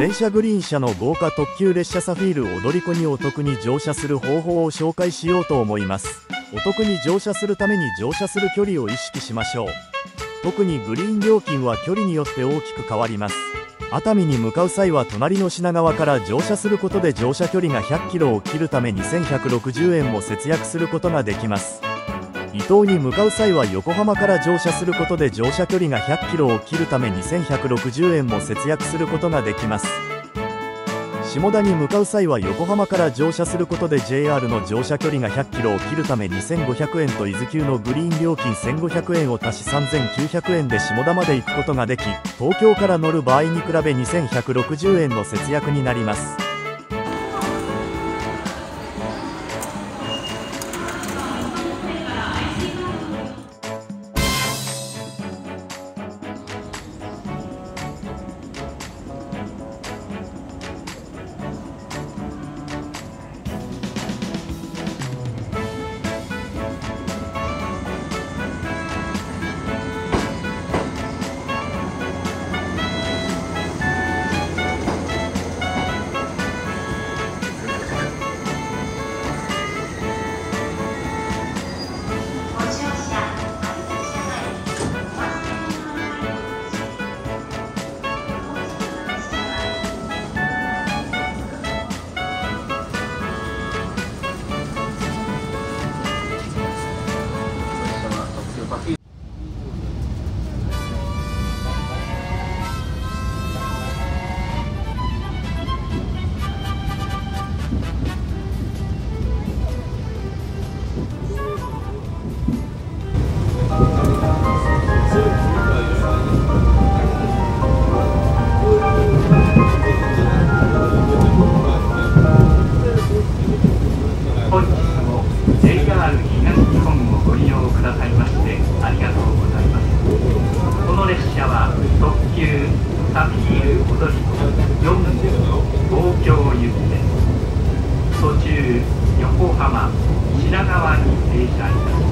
全車グリーン車の豪華特急列車サフィール踊り子にお得に乗車する方法を紹介しようと思います。お得に乗車するために乗車する距離を意識しましょう。特にグリーン料金は距離によって大きく変わります。熱海に向かう際は隣の品川から乗車することで乗車距離が100キロを切るため2160円も節約することができます。伊東に向かう際は横浜から乗車することで乗車距離が100キロを切るため2160円も節約することができます。下田に向かう際は横浜から乗車することで JR の乗車距離が100キロを切るため2500円と伊豆急のグリーン料金1500円を足し3900円で下田まで行くことができ東京から乗る場合に比べ2160円の節約になります。特急アピール踊り子4号東京行きです途中横浜品川に停車いたします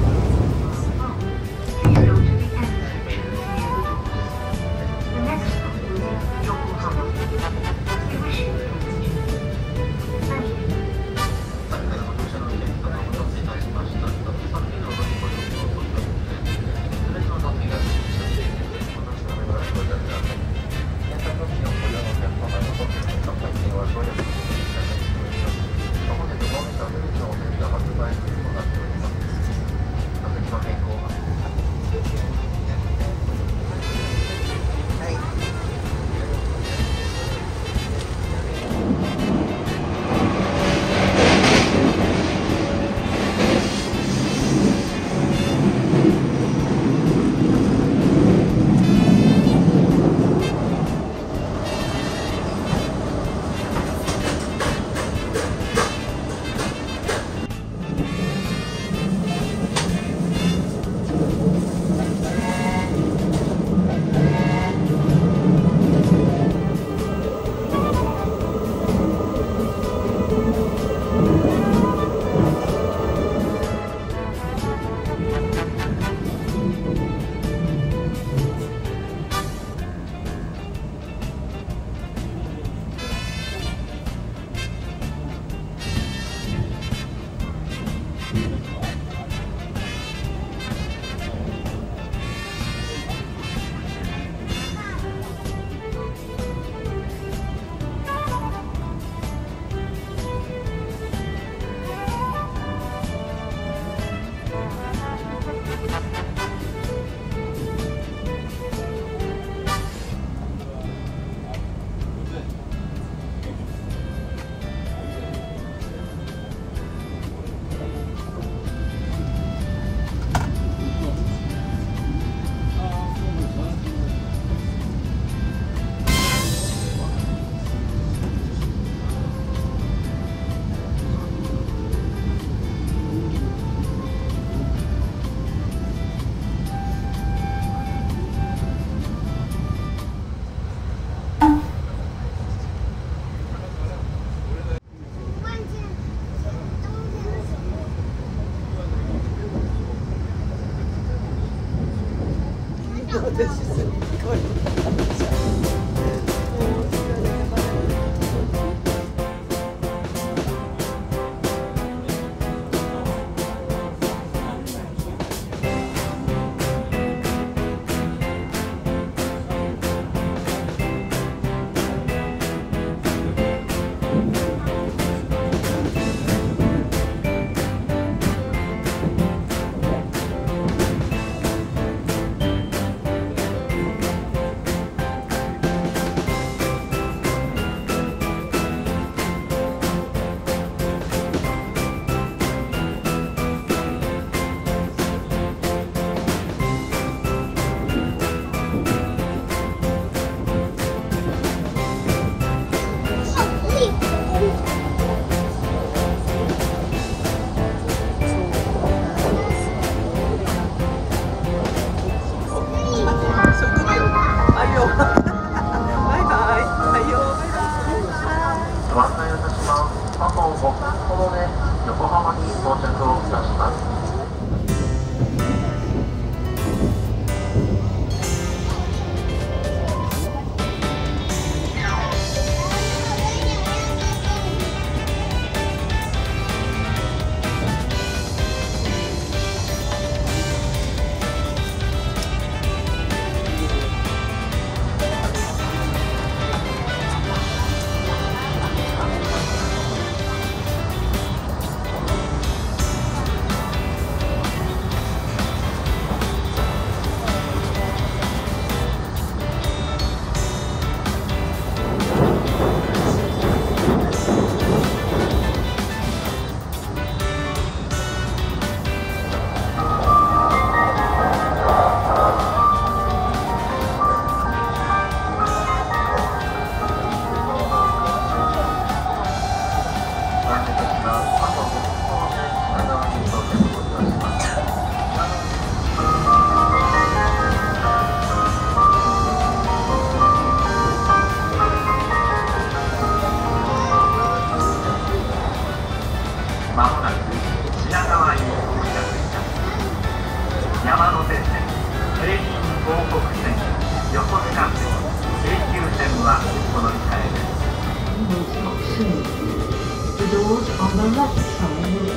This is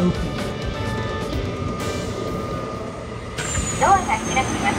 ドアが開きます